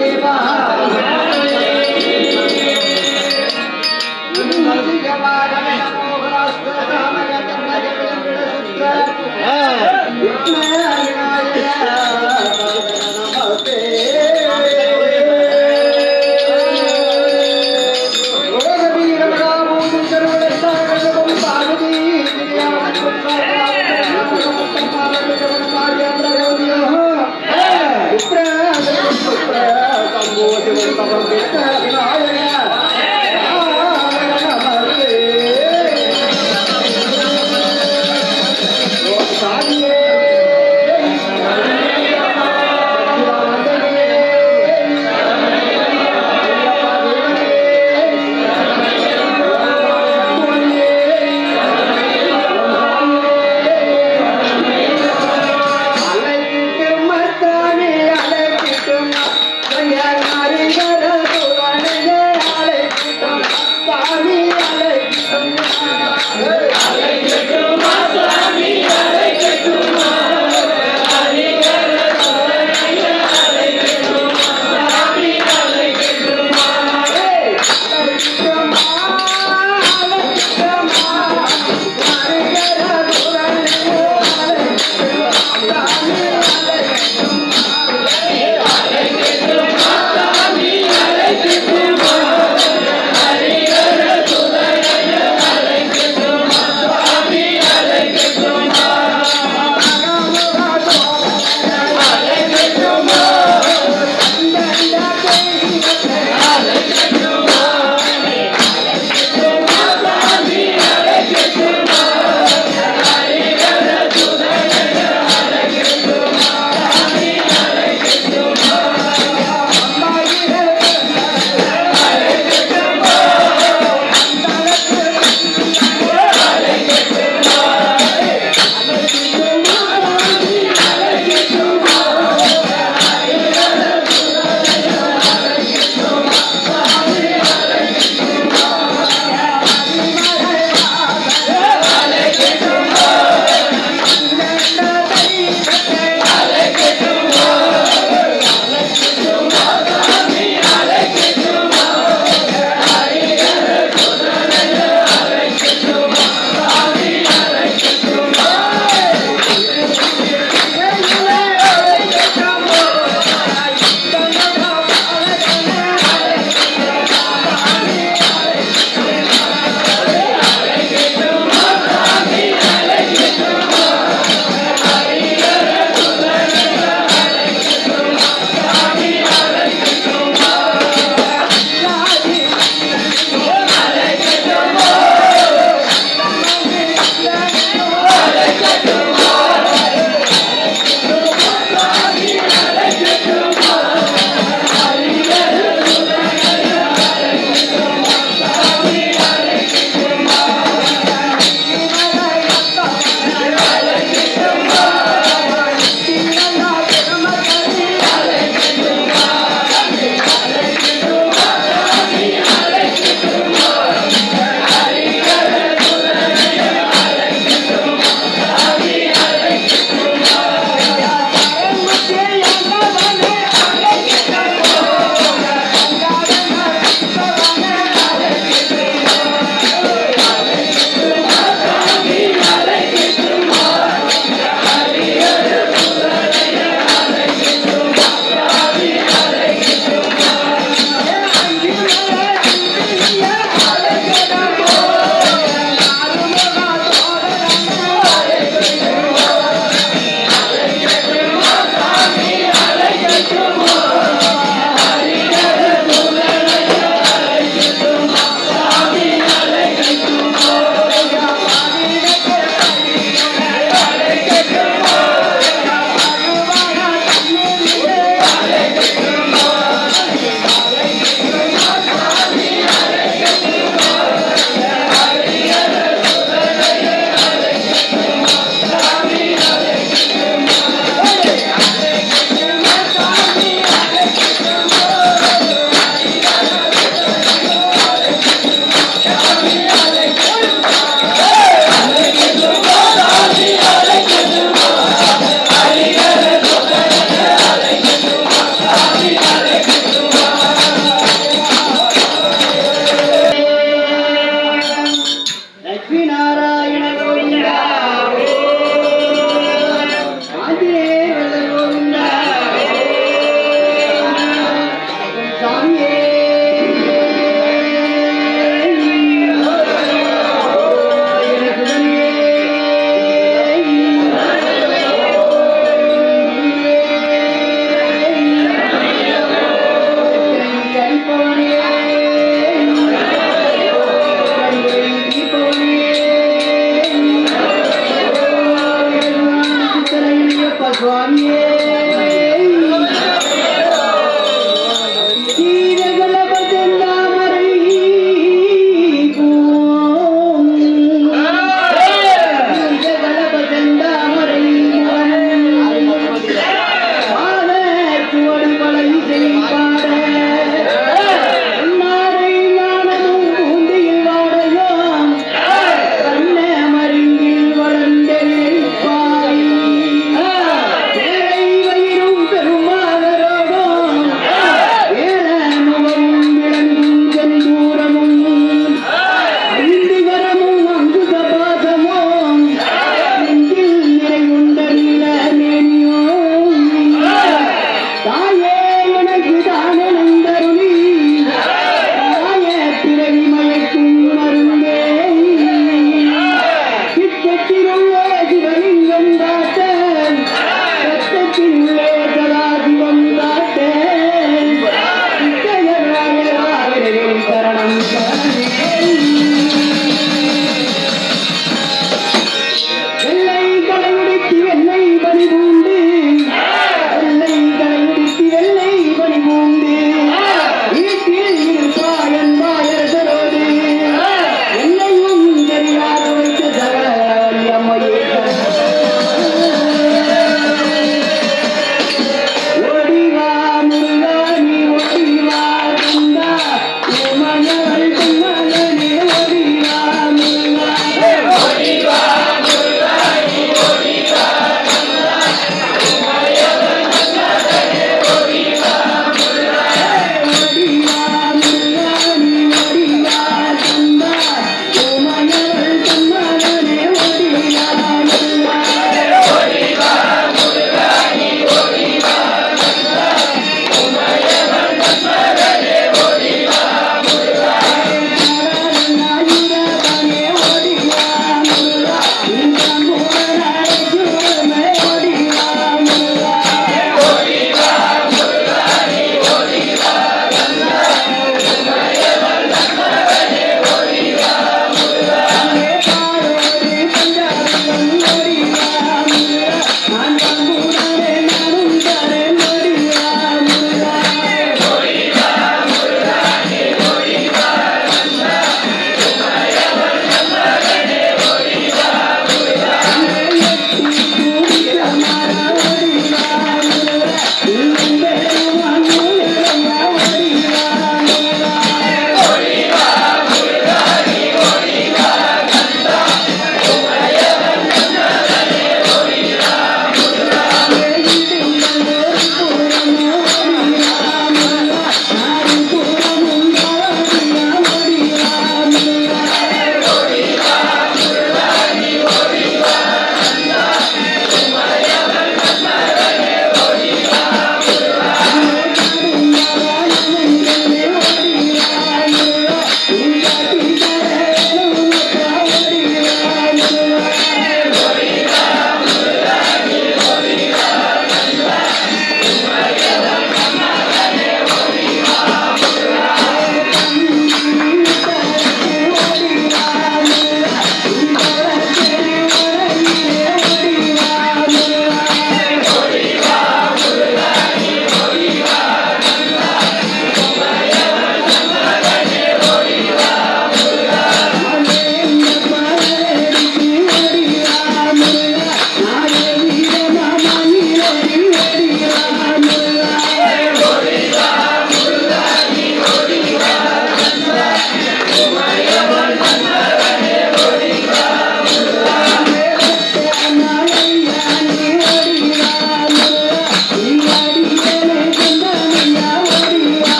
देवा।